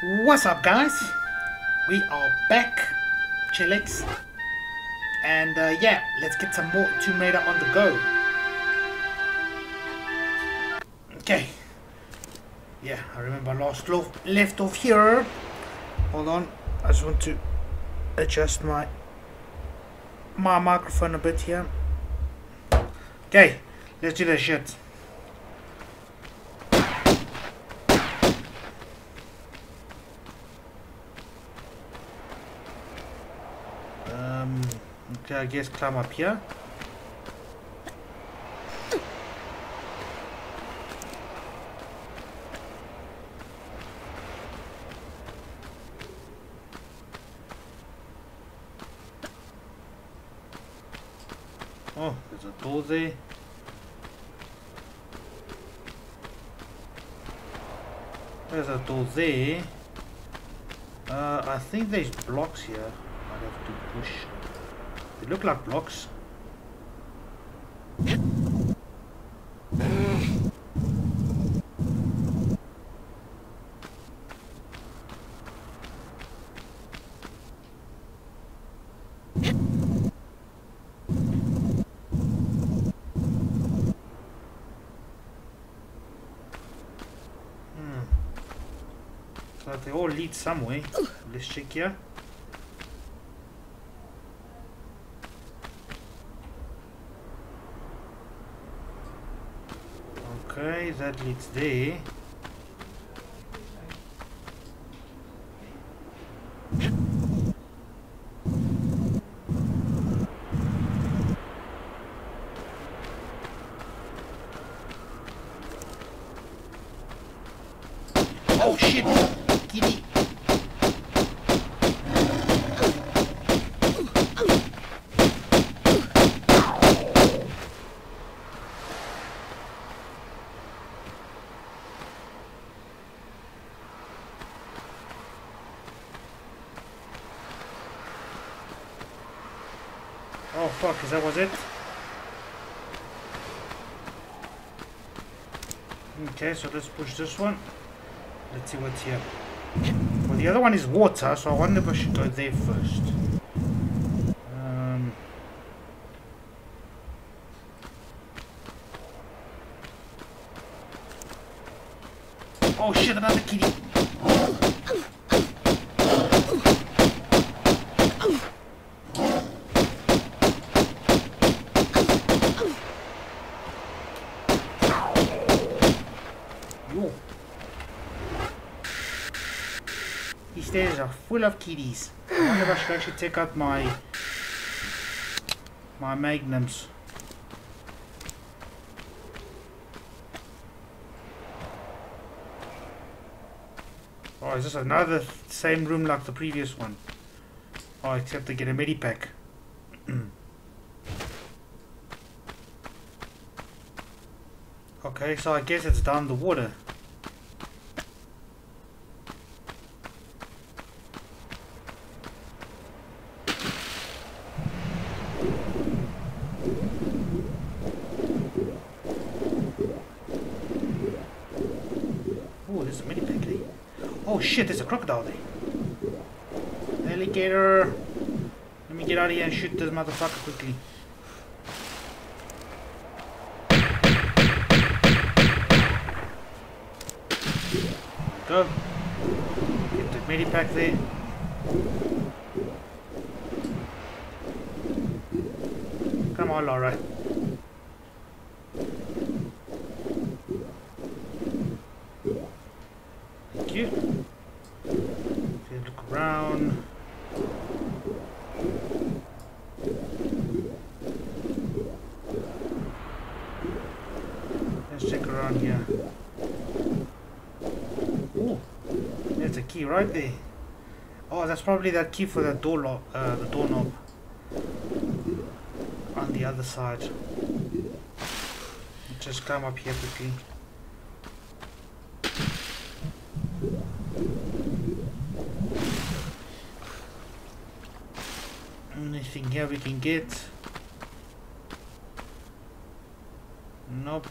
What's up, guys? We are back, ChilliX. And uh, yeah, let's get some more Tomb Raider on the go. Okay. Yeah, I remember last left off here. Hold on, I just want to adjust my my microphone a bit here. Okay, let's do that shit. Okay, I guess climb up here. Oh, there's a door there. There's a door there. Uh, I think there's blocks here. Might have to push. They look like blocks. Hmm. So they all lead somewhere. Let's check here. Okay, that leads there. Oh shit! Kitty! Oh fuck, is that was it? Okay, so let's push this one. Let's see what's here. Well, the other one is water, so I wonder if I should go there first. Um, oh shit, another kitty! Yo. These I wonder if I should actually take out my my magnums. Oh, is this another same room like the previous one? Oh, except to get a medipack. okay, so I guess it's down the water. Oh, there's a mini pig there. Oh shit, there's a crocodile there. Alligator. Let me get out of here and shoot this motherfucker quickly. Go. Get the mini pack there. Come on, Lara. Thank you. Okay, look around. Let's check around here. Ooh, there's a key right there. Oh, that's probably that key for the door lock, uh, the doorknob. On the other side. Just climb up here quickly. Anything here we can get? Nope.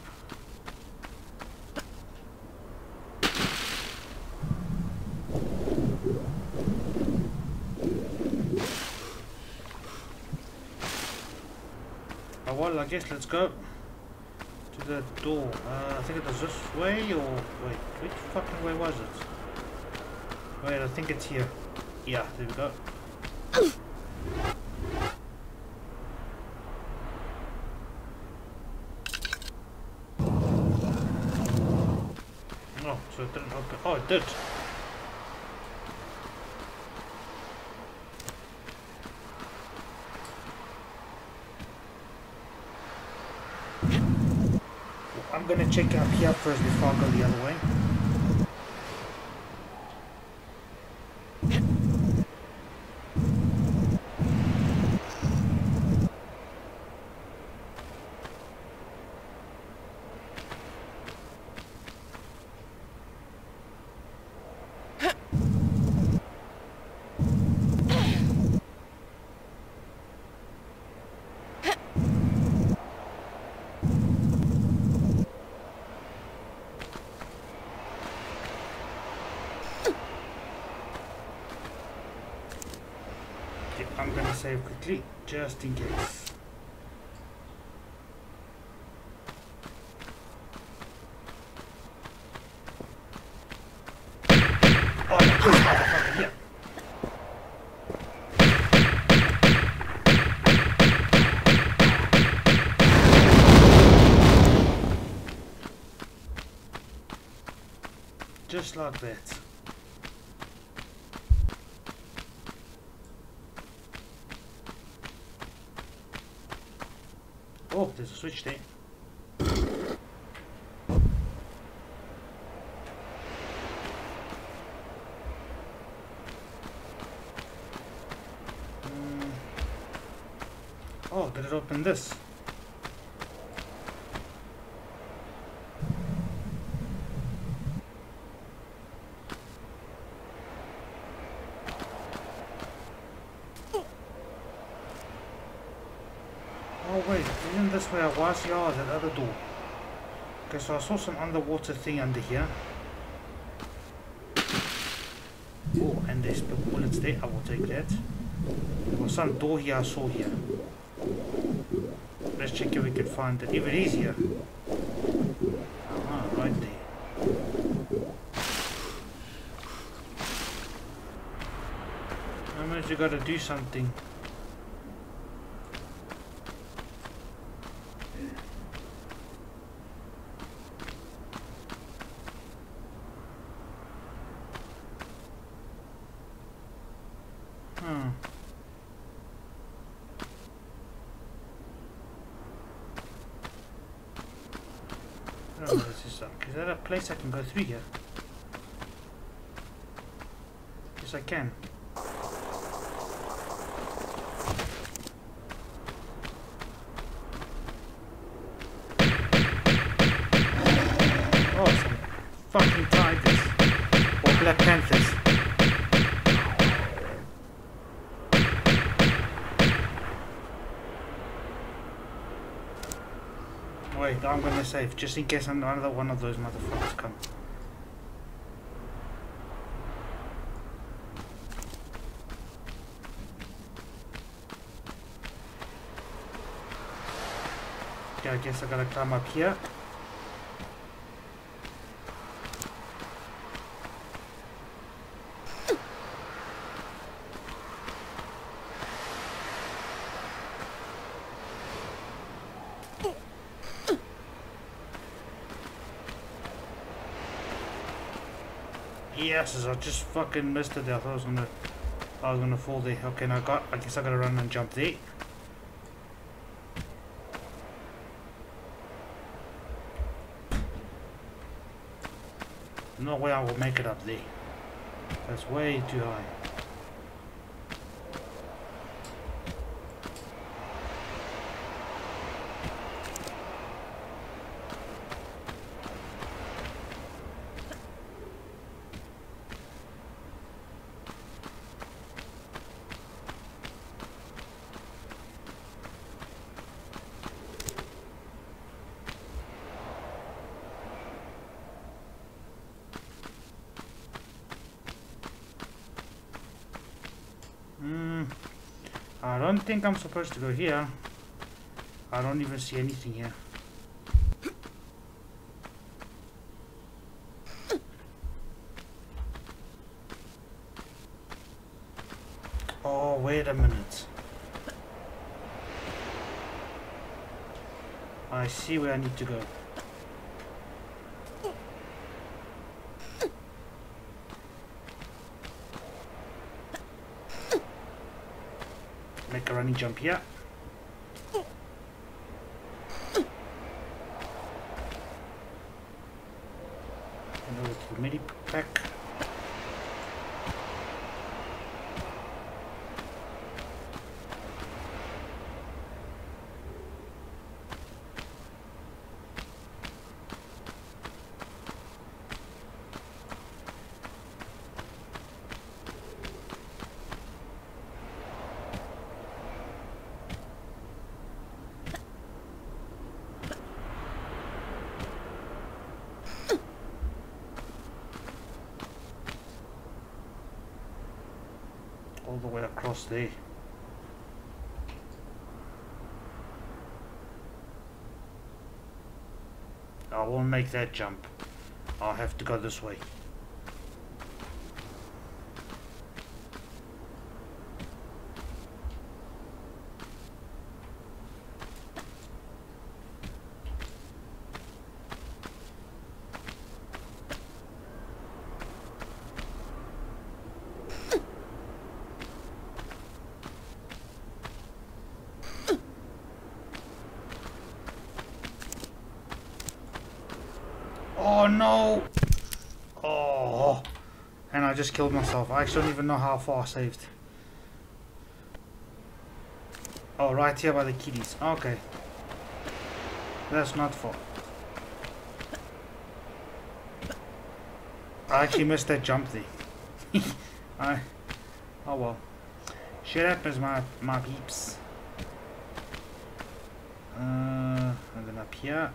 well, I guess let's go to the door. Uh, I think it was this way, or wait, which fucking way was it? Wait, I think it's here. Yeah, there we go. Oh, so it didn't open. Oh, it did. I'm gonna check up here first before I go the other way. Okay, I'm gonna save quickly, just in case. Oh. Just like that. Oh, there's a switch there. Mm. Oh, did it open this? Oh wait, isn't this where I was? Yeah, that other door. Okay, so I saw some underwater thing under here. Oh, and there's the bullets there. I will take that. There was some door here I saw here. Let's check if we can find it. If it is here. Ah, right there. I mean, you gotta do something. Hmm. I don't know what this is like. Is there a place I can through here? Yes, I can. Oh, some fucking tigers. Or Black Panthers. Wait, I'm gonna save just in case another one of those motherfuckers come. Guess I gotta climb up here. Yes, I just fucking missed it there. I thought I was gonna, I was gonna fall there. Okay, now I got. I guess I gotta run and jump there. No way I will make it up there. That's way too high. Hmm. I don't think I'm supposed to go here. I I don't even see anything here. Oh, wait a minute. I see where I need to go. Make a running jump here. And over to the mini pack. all there. I won't make that jump. I'll have to go this way. Oh no! Oh, and I just killed myself. I actually don't even know how far I saved. Oh, right here by the kiddies. Okay. That's not far. I actually missed that jump there. I, oh well. Shit happens, my, my peeps. Uh, and then up here.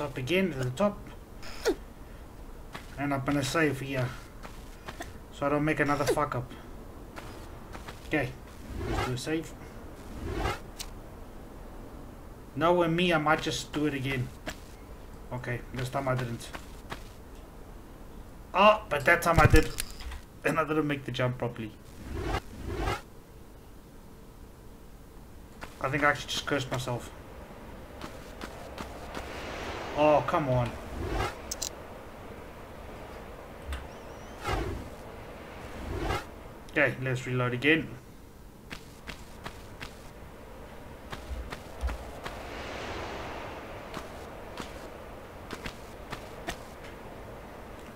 Up again to the top. And I'm gonna save here. So I don't make another fuck up. Okay, let's do a save. Knowing me, I might just do it again. Okay, this time I didn't. Oh, but that time I did. And I didn't make the jump properly. I think I actually just cursed myself. Oh, come on. Okay, let's reload again.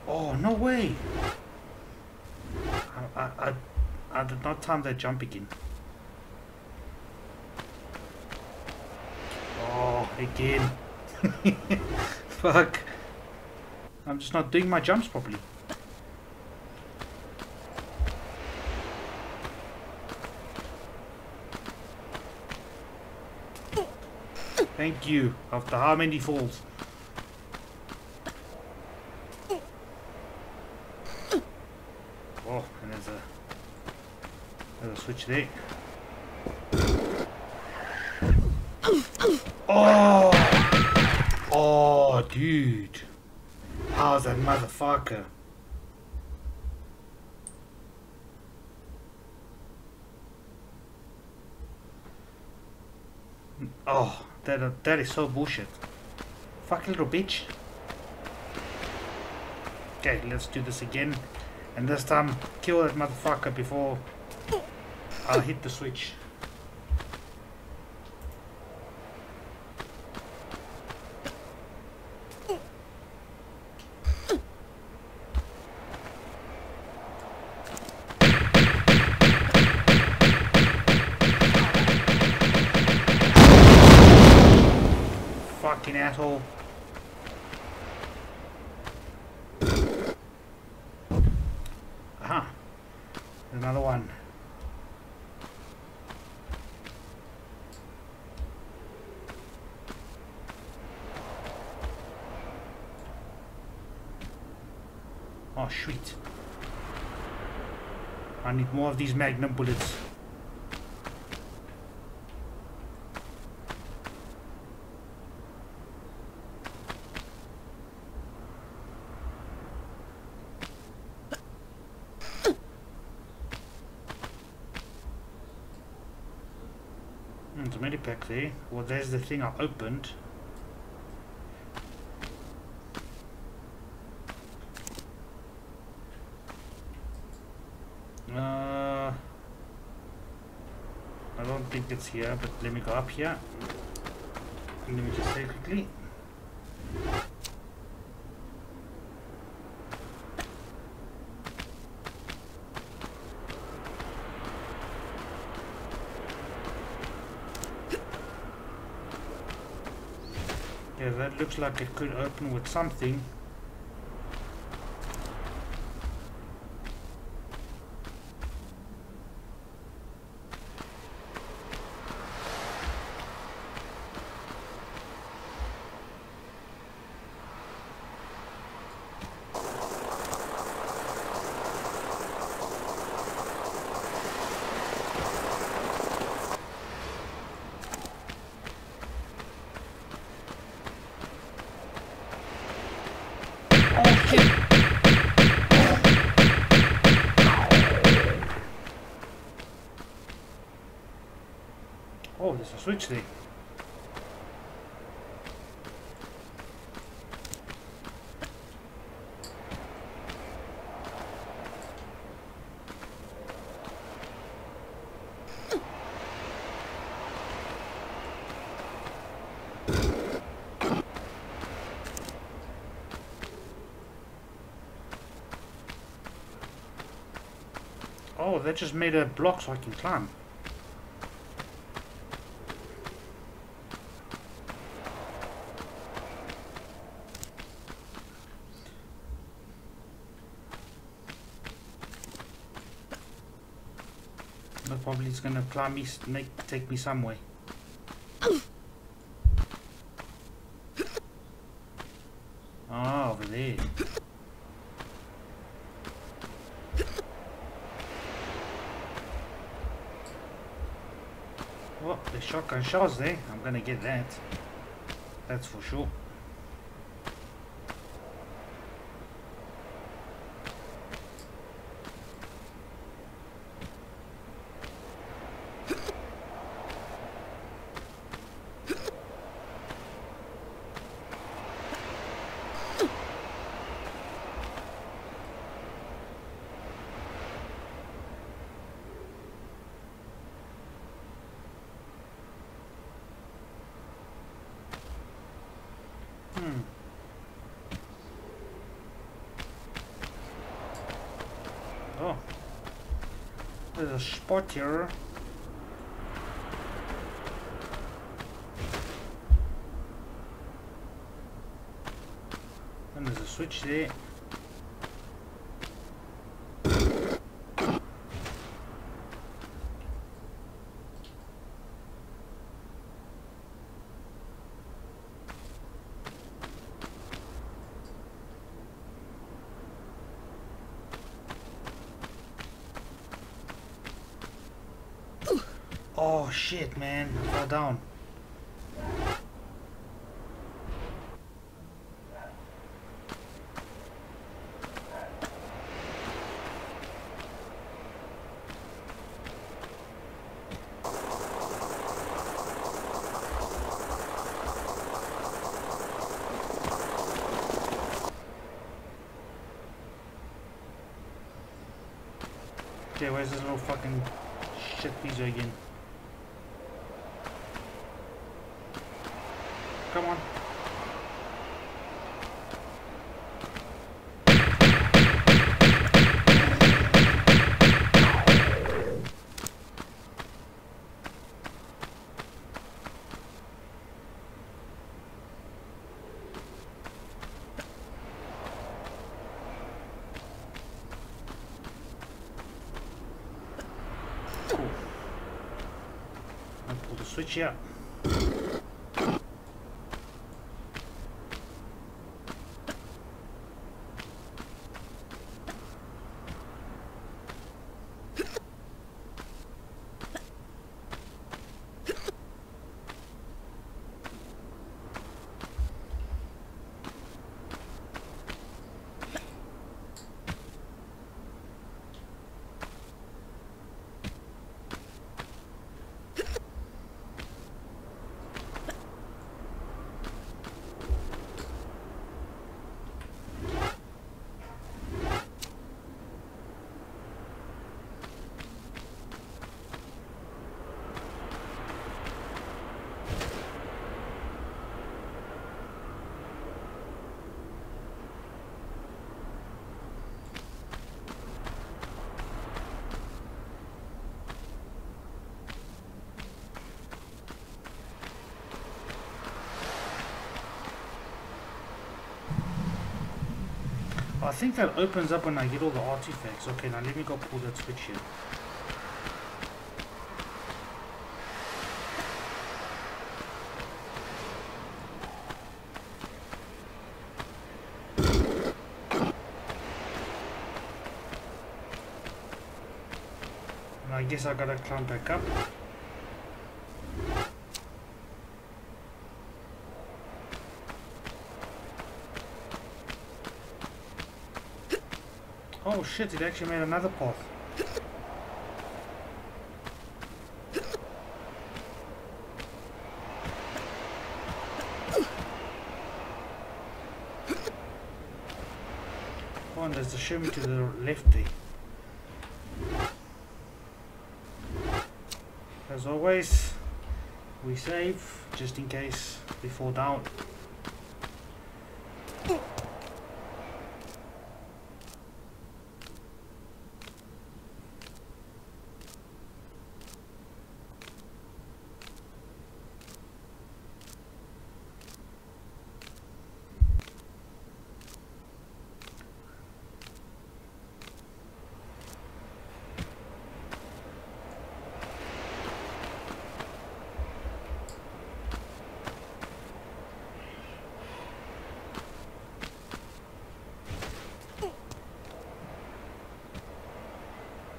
Oh, no way! I, I, I, I did not time that jump again. Oh, again. Fuck. I'm just not doing my jumps properly. Thank you. After how many falls? Oh, and there's a there's a switch there. Oh! Oh, dude. How's that motherfucker? Oh, that uh, that is so bullshit. Fuck little bitch. Okay, let's do this again. And this time, kill that motherfucker before I'll hit the switch. fucking asshole. Aha. Another one. Oh, sweet. I need more of these magnum bullets. Hmm, There's a medipack there. Well, there's the thing I opened. Uh, I here, but let me go up here. And let me just say quickly. Yeah, that looks like it could open with something. Oh shit! Oh, there's a switch there. That just made a block so I can climb. Probably it's gonna climb me, make take me some way. Ah, over there. Well, the I'm gonna get that. That's for sure. Hmm. Oh. There's a spot here. And there's a switch there. Oh shit, man. Fell down. Okay, where's this little fucking shit piece again? Come on. Switch I think that opens up when I get all the artifacts. Okay, now let me go pull that switch here. I guess I gotta climb back up. Oh shit, it actually made another path. Oh, and there's the shimmy to the lefty. As always, we save just in case we fall down.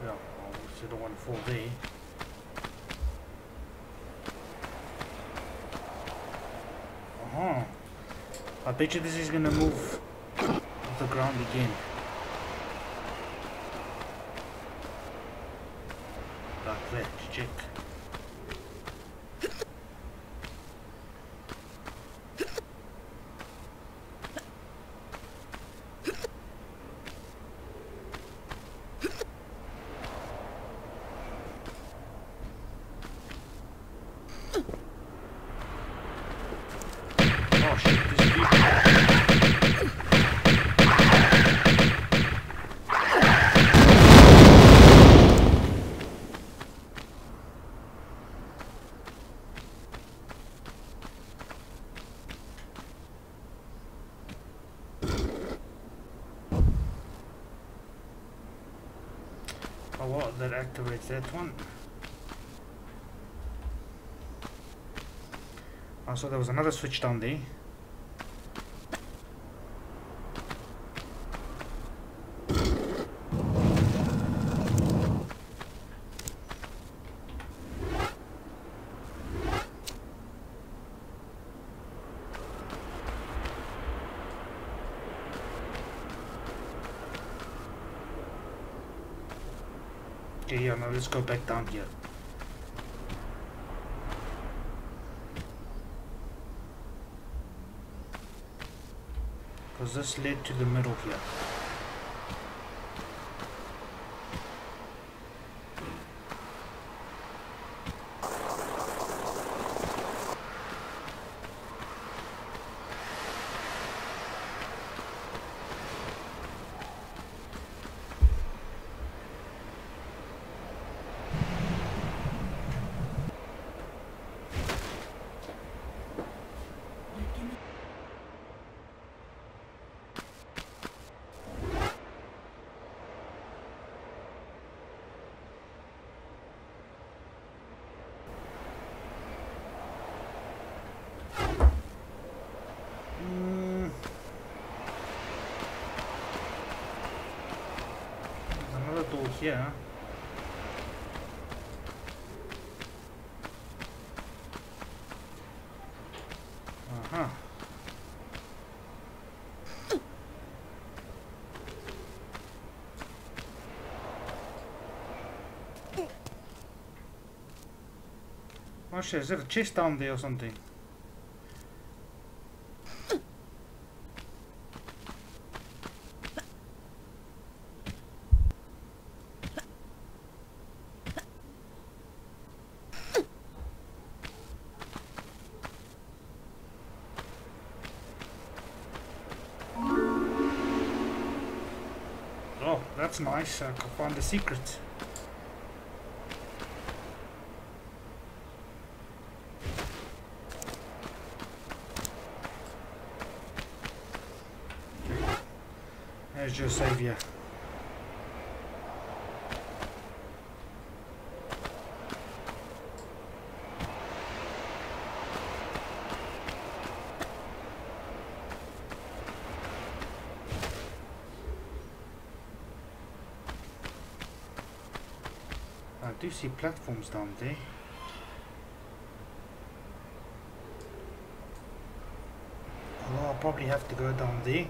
Yeah, obviously don't want to fall there. Uh-huh. I bet you this is gonna move the ground again. Like that, check. Oh shit, this is deep. Oh well, that activates that one. Oh, so there was another switch down there. Let's go back down here. Because this led to the middle here. Shit, is there a chest down there or something? Oh, that's nice. I can find the secret. There's your savior. I do see platforms down there. Although I'll probably have to go down there.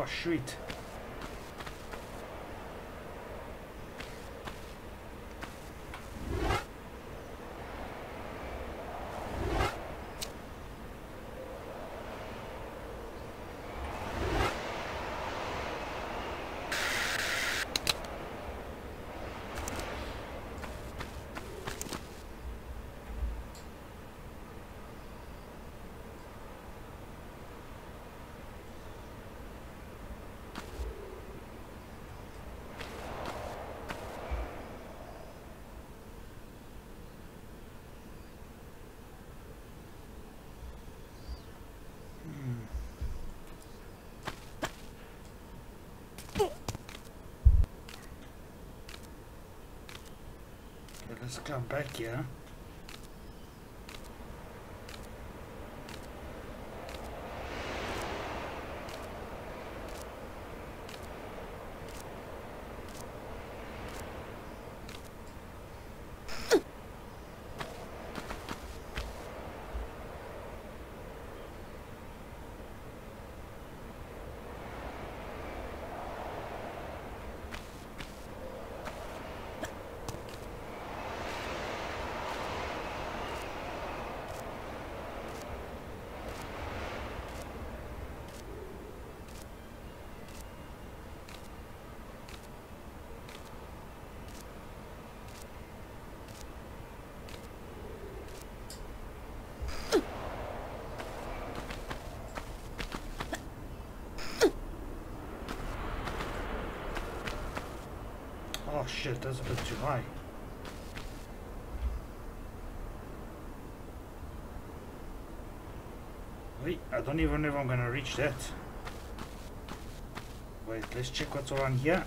Oh, sweet. Let's come back here. Oh Oh, shit, that's a bit too high. Wait, I don't even know if I'm gonna reach that. Wait, let's check what's around here.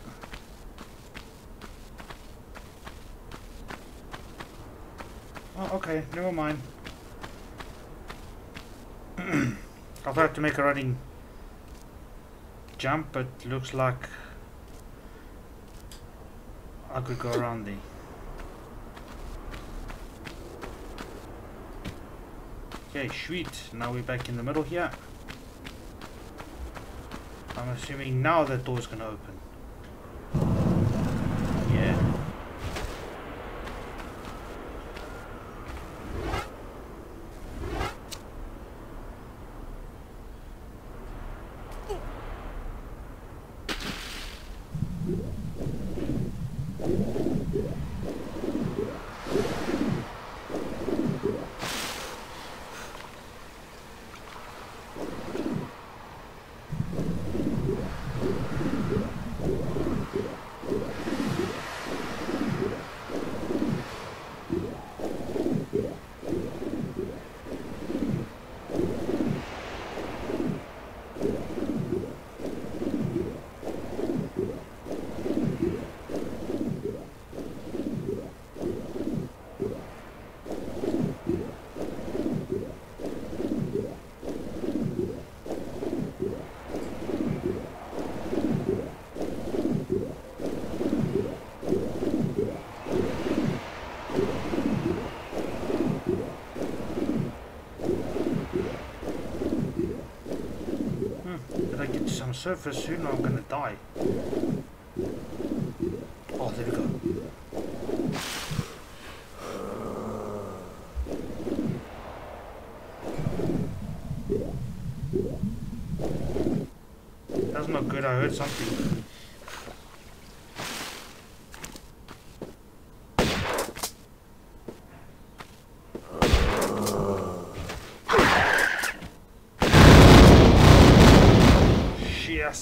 Oh, okay, never mind. I'll have to make a running jump, but looks like I could go around there. Okay, sweet. Now we're back in the middle here. I'm assuming now that door's gonna open. Yeah. If I get to some surface soon, I'm gonna die. Oh, there we go. That's not good, I heard something.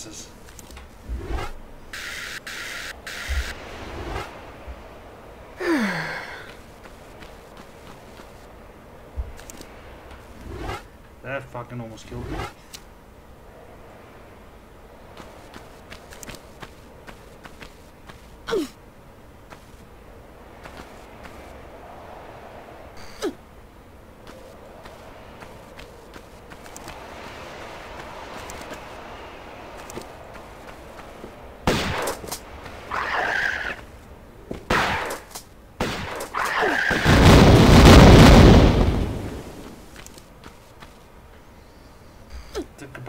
That fucking almost killed me.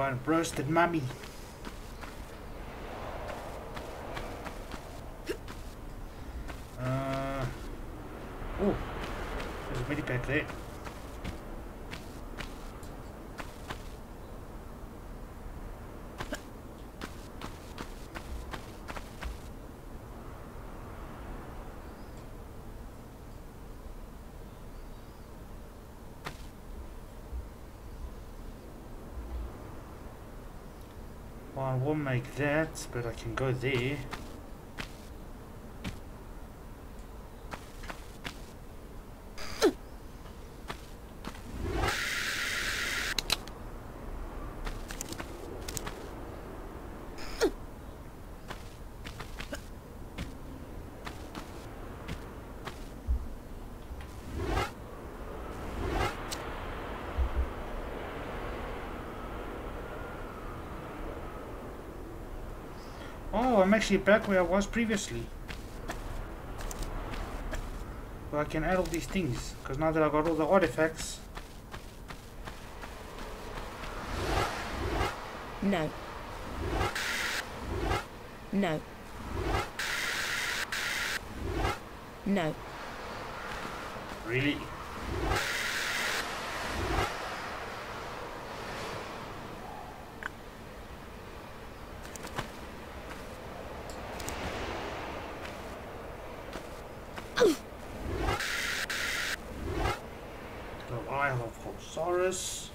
About roasted mummy. Uh, oh, there's a mini pack there. Make that, but I can go there. Oh, I'm actually back where I was previously. Well, I can add all these things, because now that I've got all the artifacts, No. No. No. really? The Eye of Horus.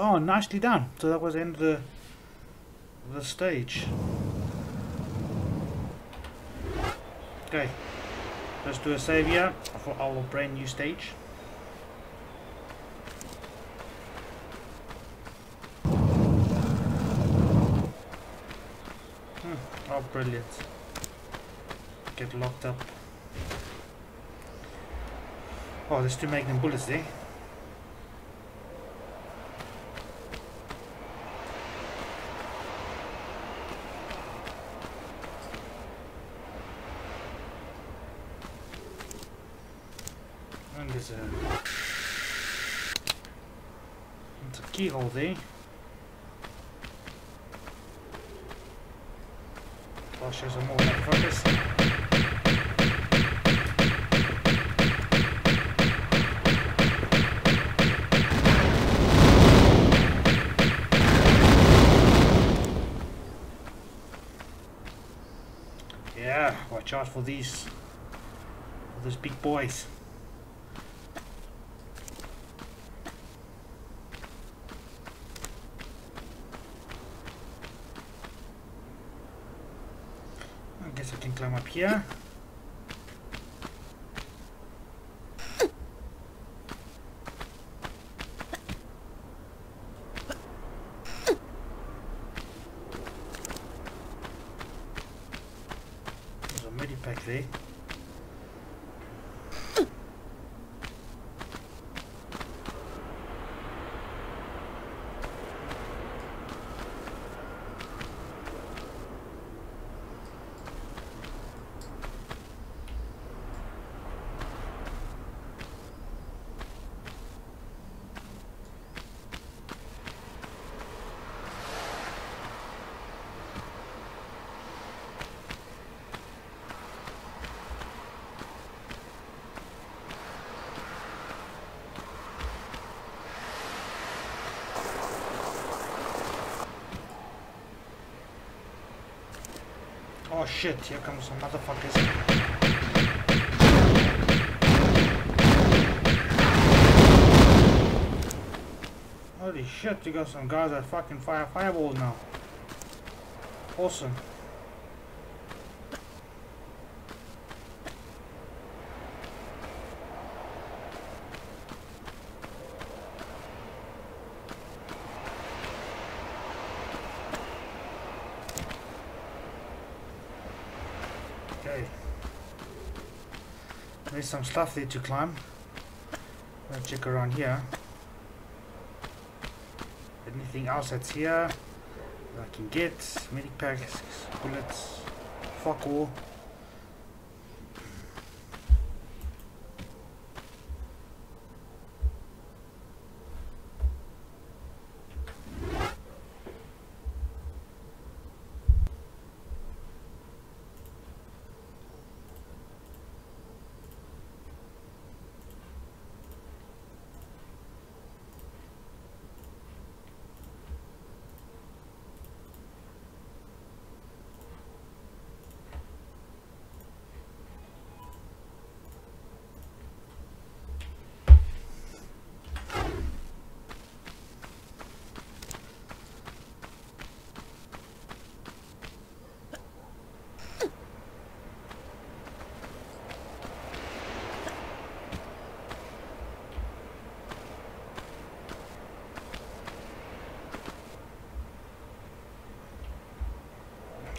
Oh, nicely done. So that was the end of the, the stage. Okay, let's do a save here for our brand new stage. Hmm, oh, brilliant. Get locked up. Oh, there's two magnum bullets there. And there's a, there's a keyhole there. I'll show some more motherfuckers. Yeah, watch out for these for these big boys. Guess I can climb up here. ¿ah? There's a medipack there. Oh shit, here comes some motherfuckers. Holy shit, you got some guys that fucking fire fireballs now. Awesome. Okay. There's some stuff there to climb. Check around here. Anything else that's here that I can get? Medic packs, bullets, fuck all.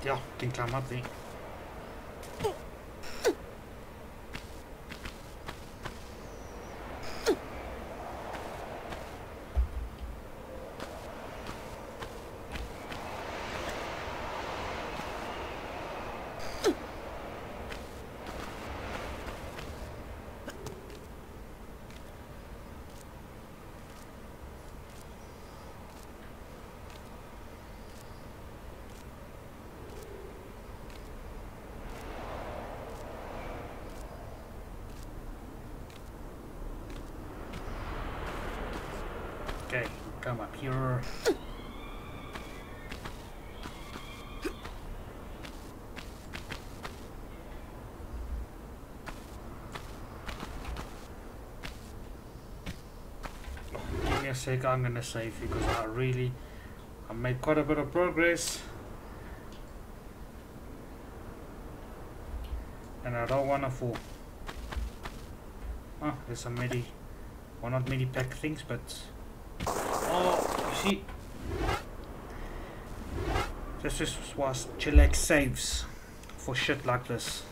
Ja, can climb up there. Okay, a sake, I'm gonna save because I really, I made quite a bit of progress. And I don't wanna fall. Oh, there's some midi, well not midi pack things, but, see, this just was ChilliX saves for shit like this.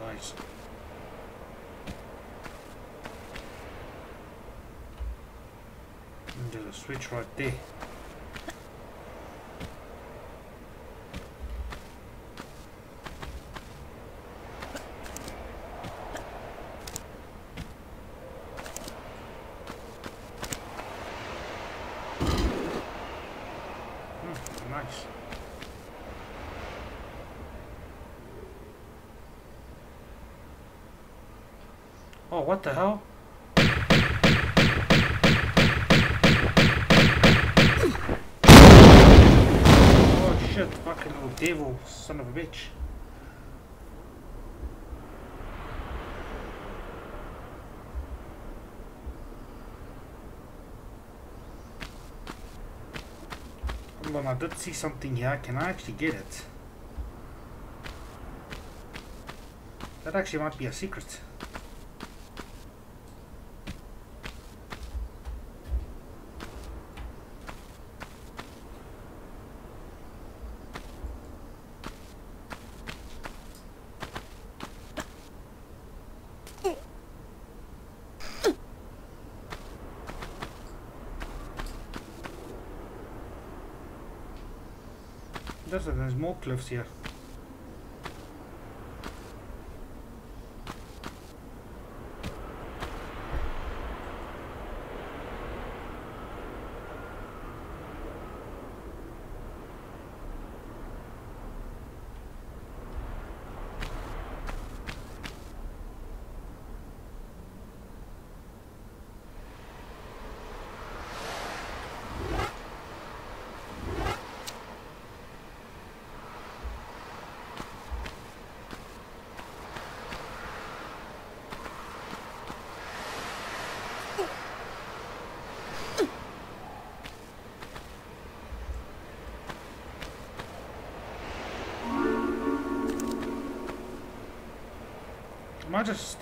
Nice. And there's a switch right there. Hmm, nice. Oh, what the hell? Oh shit, fucking little devil, son of a bitch. Hold on, I did see something here. Can I actually get it? That actually might be a secret. There's, there's more cliffs here.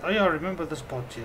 Oh I remember the spot here.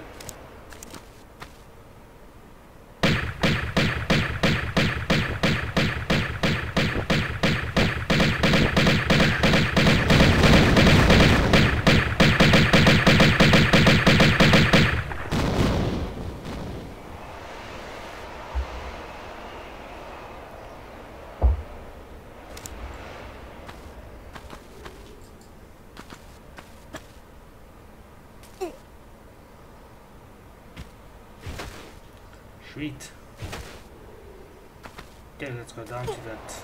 Down to that,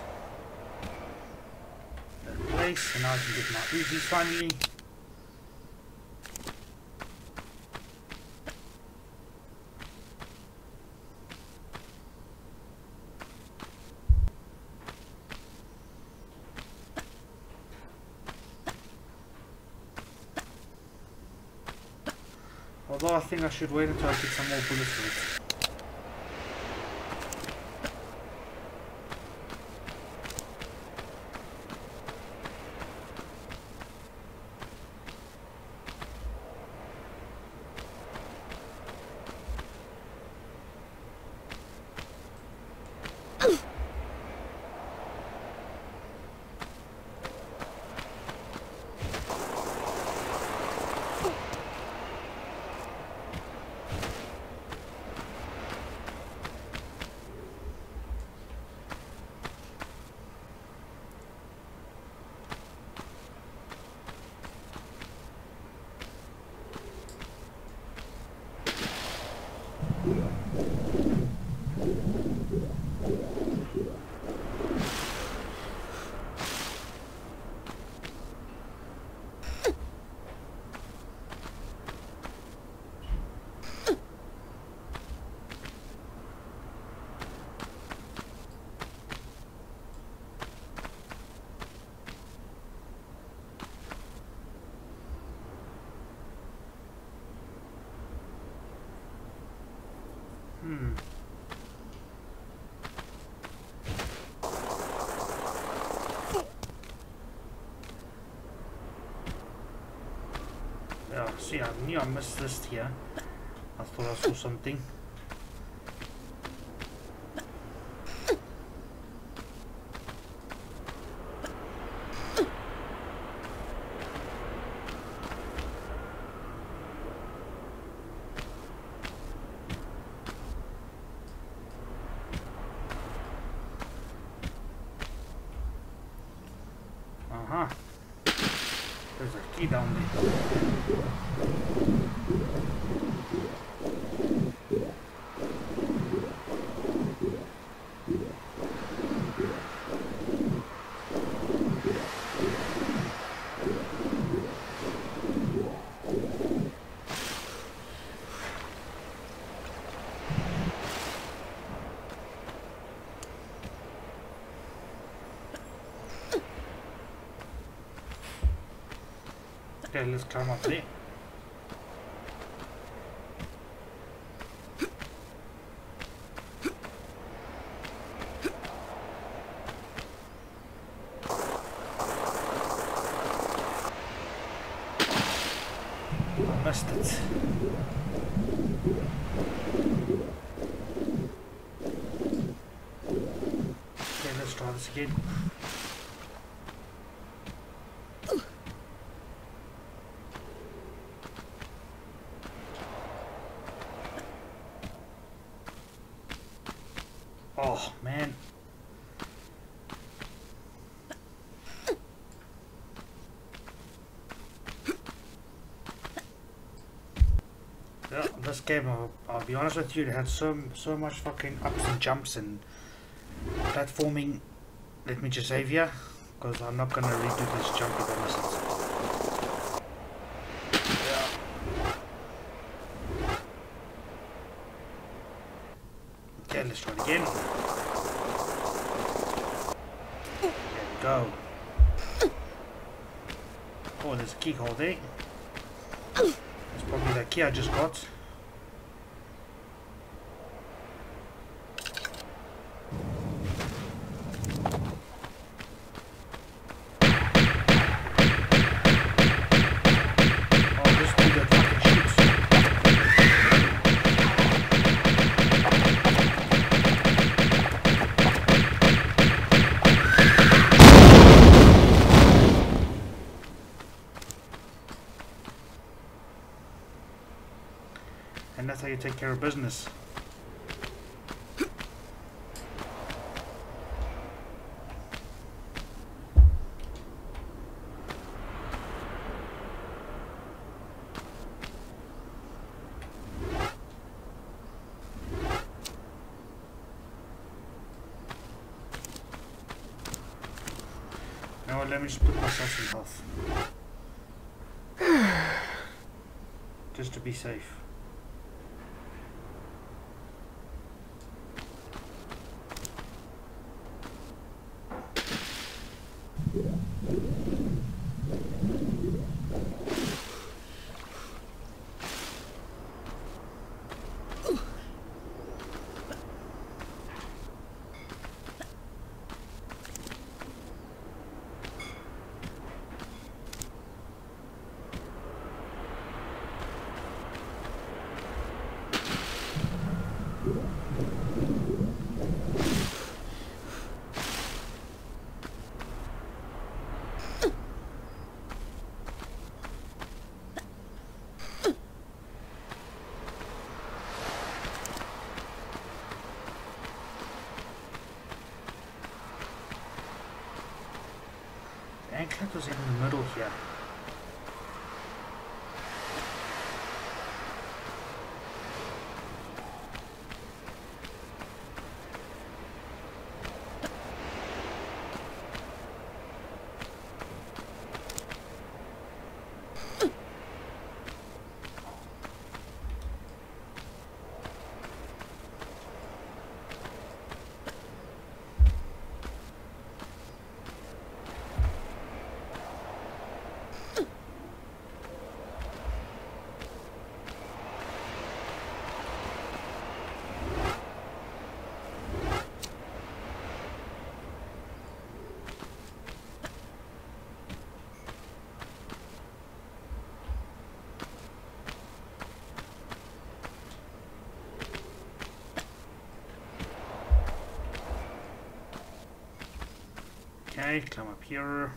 that place, and now I can get my Uzi finally. Although I think I should wait until I get some more bullets for it. See, I knew I missed this here. I thought I saw something. Uh-huh. There's a key down there. Okay, let's climb up there. I missed it. Okay, let's try this again. Oh man. Yeah, this game, I'll, I'll be honest with you, it had so so much fucking ups and jumps and platforming. Let me just save you, because I'm not gonna redo this jump if care of business. Now let me just put myself in health. just to be safe. Okay, climb up here.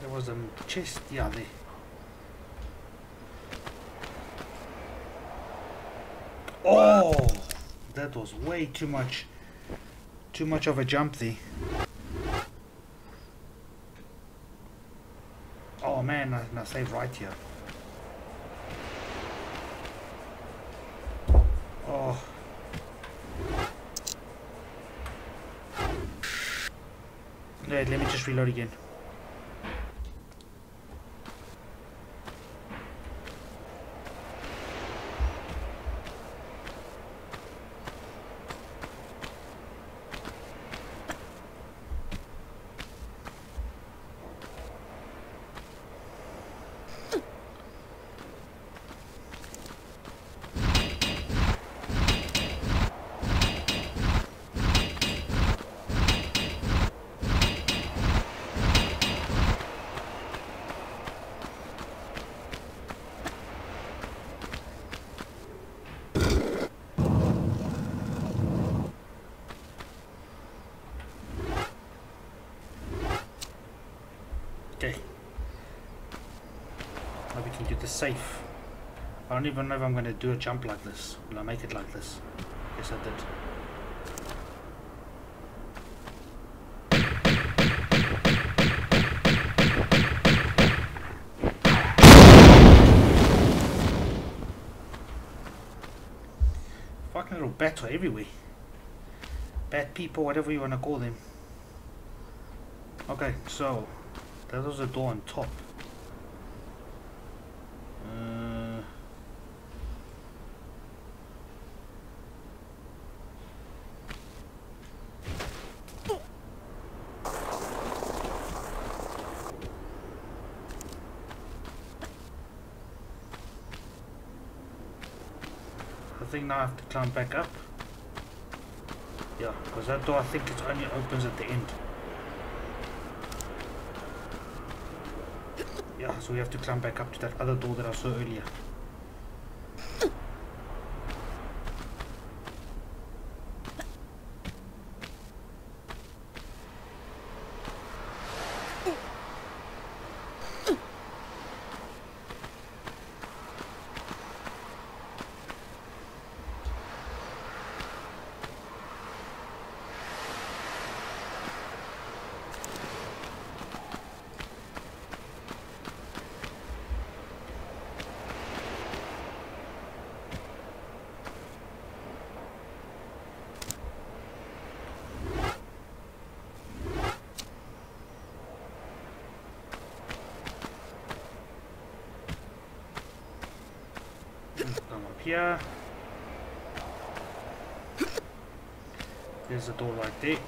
There was a chest, yeah. Oh, that was way too much, too much of a jump there. Oh man, I, I saved right here. Oh. Let me just reload again. Okay. Now we can do the safe. I don't even know if I'm going to do a jump like this. Will I make it like this? Yes, I did. Fucking little bats are everywhere. Bat people, whatever you want to call them. Okay, so that was a door on top. Think now I have to climb back up. Yeah, because that door I think it only opens at the end. Yeah, so we have to climb back up to that other door that I saw earlier. Come up here. There's a door right there.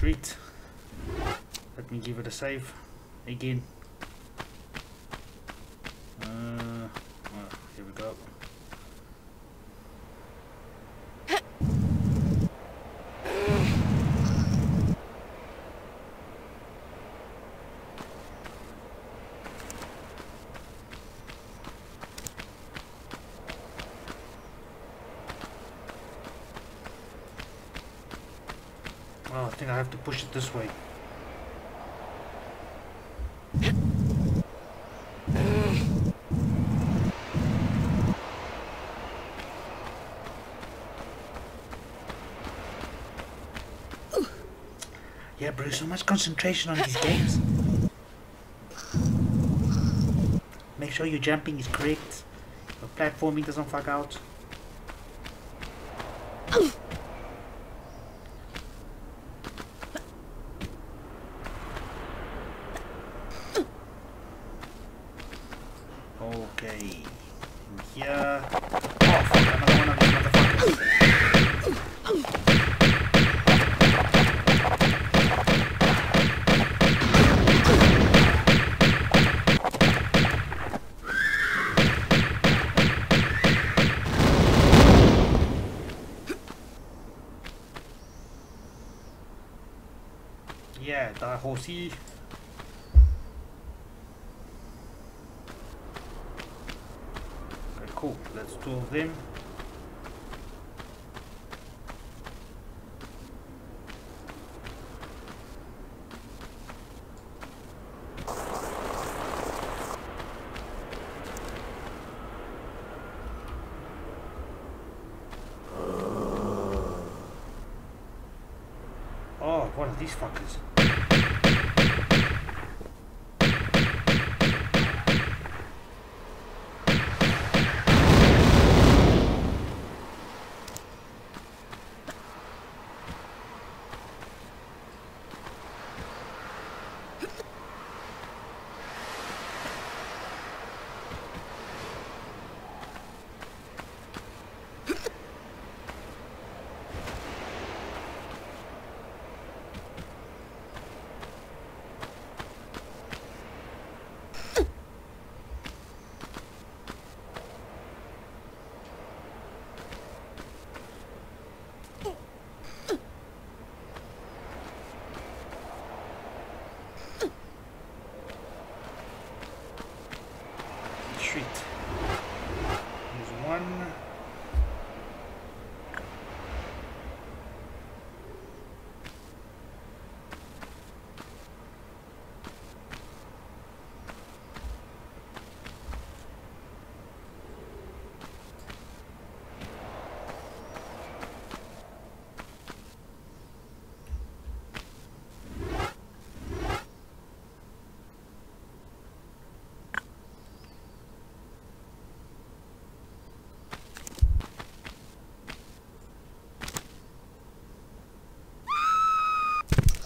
Sweet. Let me give it a save again. Uh, well, here we go. Oh, I think I have to push it this way. There's so much concentration on these games. Make sure your jumping is correct. Your platforming doesn't fuck out.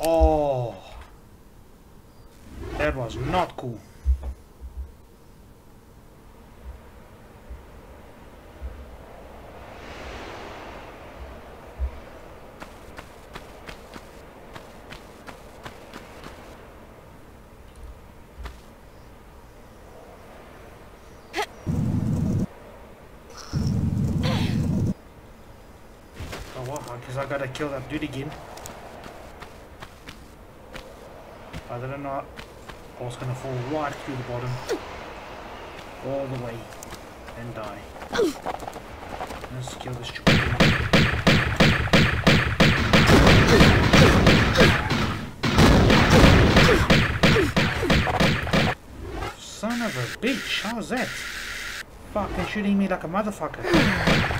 Oh. That was not cool. Oh well, I gotta kill that dude again. Other than not, I gonna fall right through the bottom, all the way, and die. Let's kill this. Son of a bitch, how's that? Fucking shooting me like a motherfucker.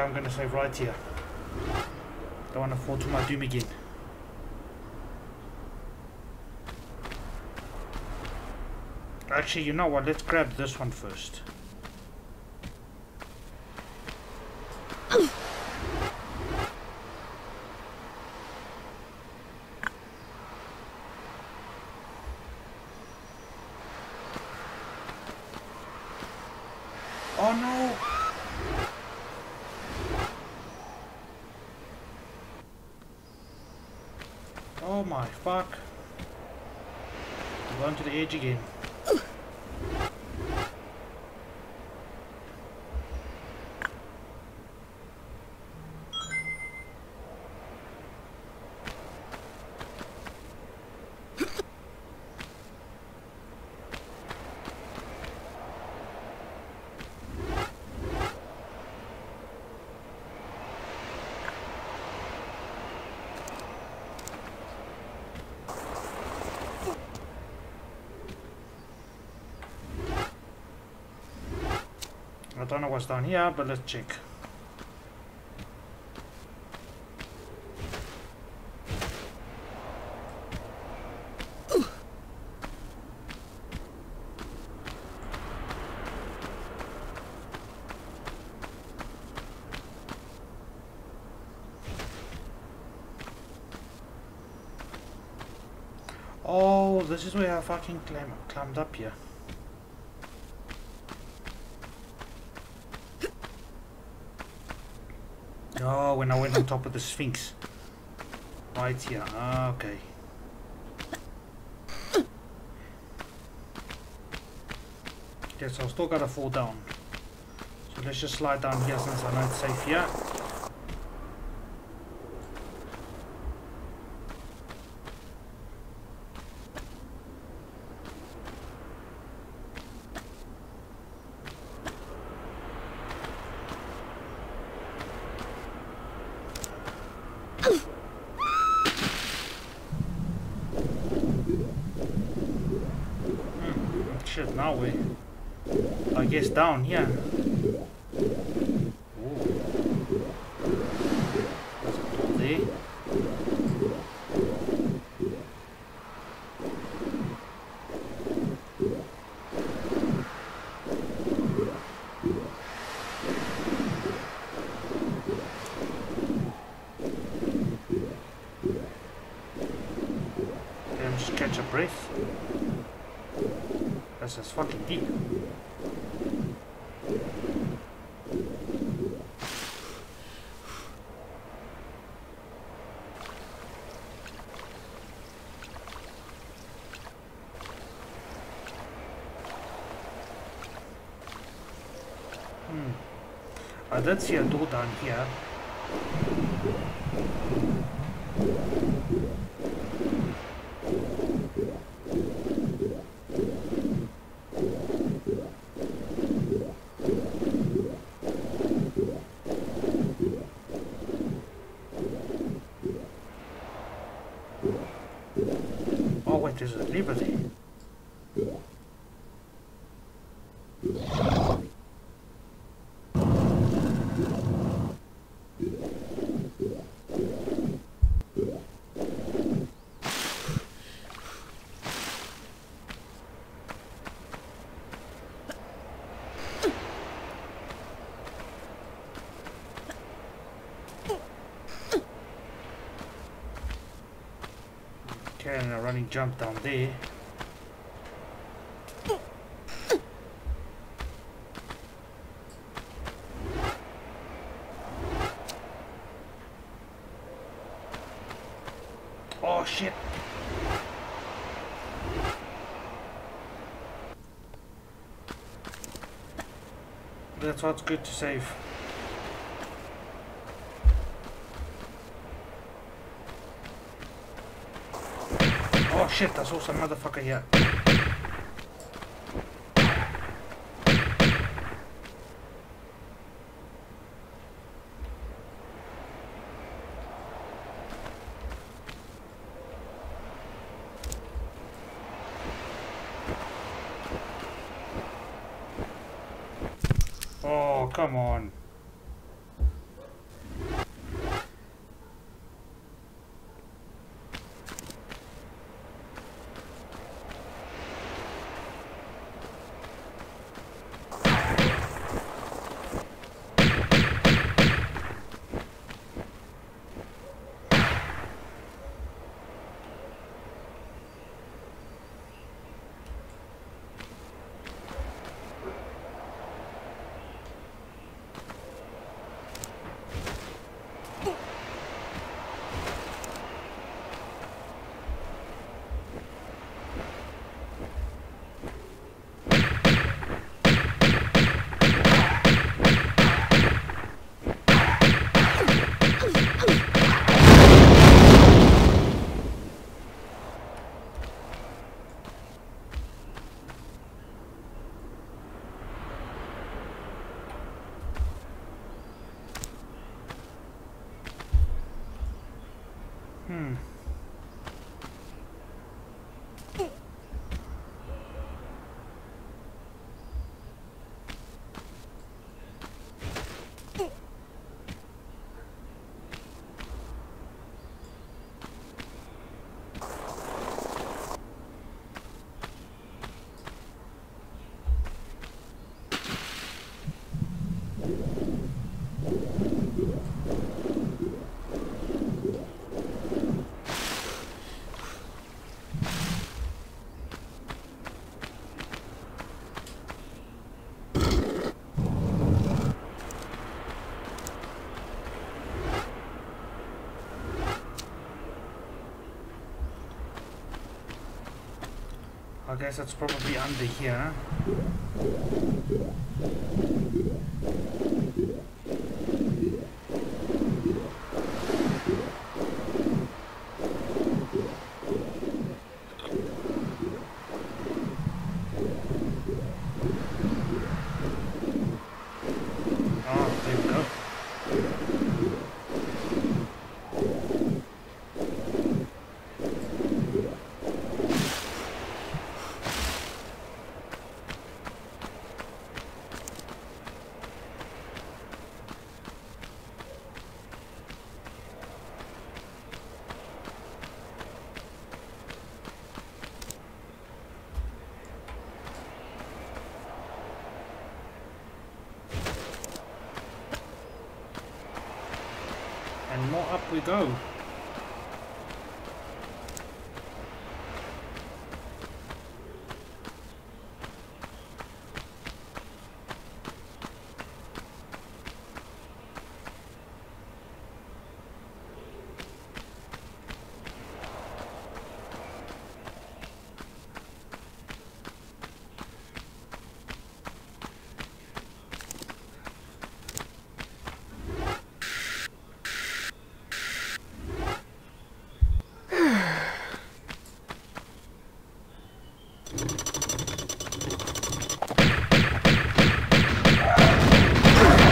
Okay, I'm gonna save right here. Don't wanna fall to my doom again. Actually, you know what? Let's grab this one first. Oh my fuck. I'm going to the edge again. I don't know what's down here, but let's check. Oh, this is where I fucking climb, climbed up here. Oh, when I went on top of the Sphinx. Right here. Ah, okay. Okay, so I still gotta fall down. So let's just slide down here since I know it's safe here. Hmm, shit, now we... I guess down here. Ooh. There's a door there. Okay, I'm just catch a breath. This is fucking deep. Hmm. See a door down here. Oh wait, there's a lever there. Okay, and a running jump down there. Oh shit! That's what's good to save. Shit, I saw some motherfucker here. Oh, come on. I guess that's probably under here. Oh, there we go. And more up we go.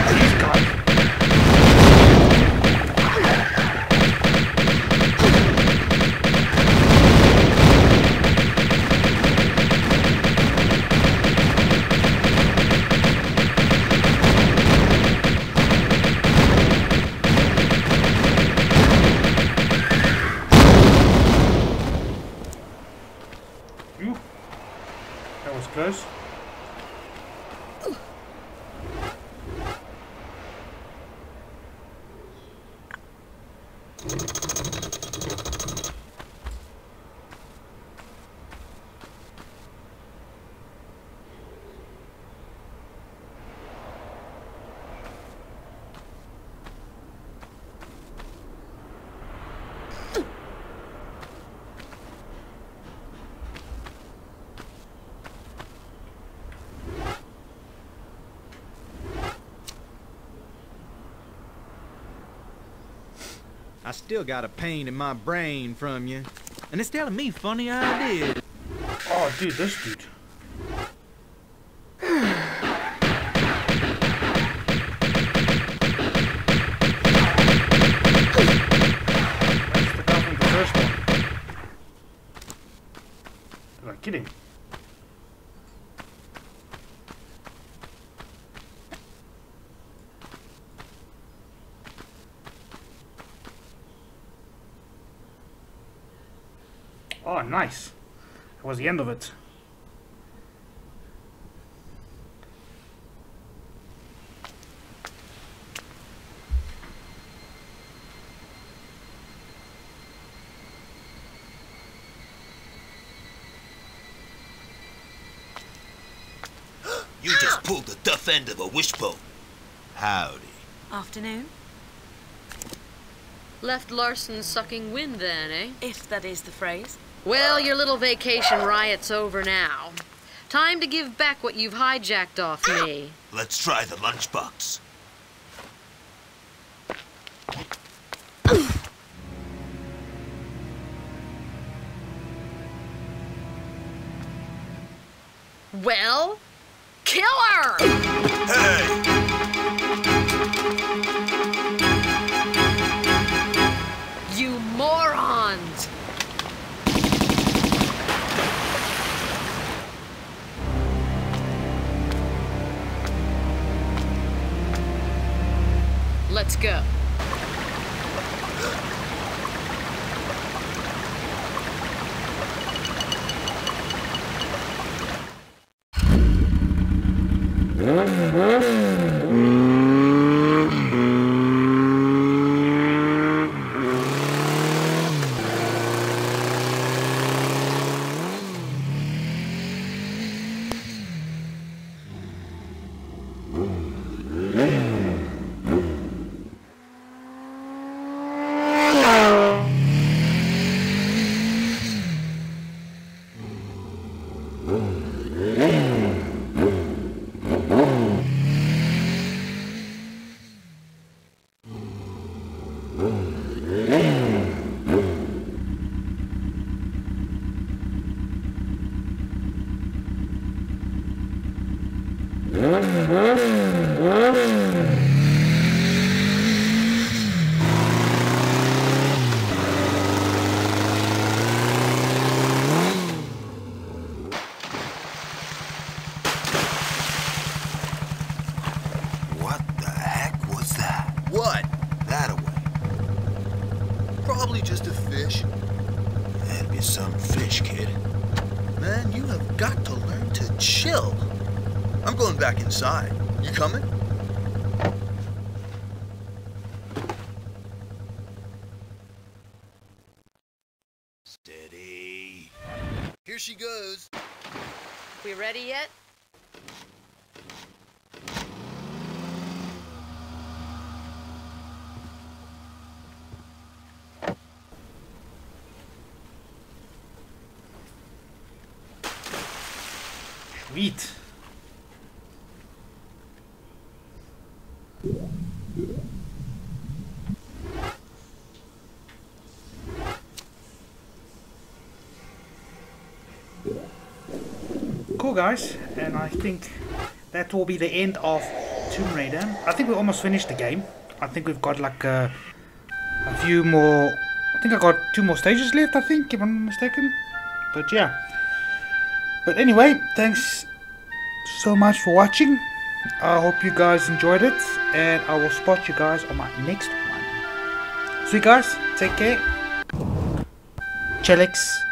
These guys. Phew. That was close. I still got a pain in my brain from you. And it's telling me funny ideas. Oh, dude, this dude. Was the end of it. You just pulled the duff end of a wishbone. Howdy. Afternoon, Left Larson sucking wind then, eh? if that is the phrase. Well, your little vacation riot's over now. Time to give back what you've hijacked off me. Let's try the lunchbox. Sweet. Cool guys, and I think that will be the end of Tomb Raider. I think we almost finished the game. I think we've got like a, a few more. I think I got two more stages left. I think, if I'm not mistaken. But yeah. But anyway, thanks so much for watching. I hope you guys enjoyed it, and I will spot you guys on my next one. So, you guys, take care. ChilliX.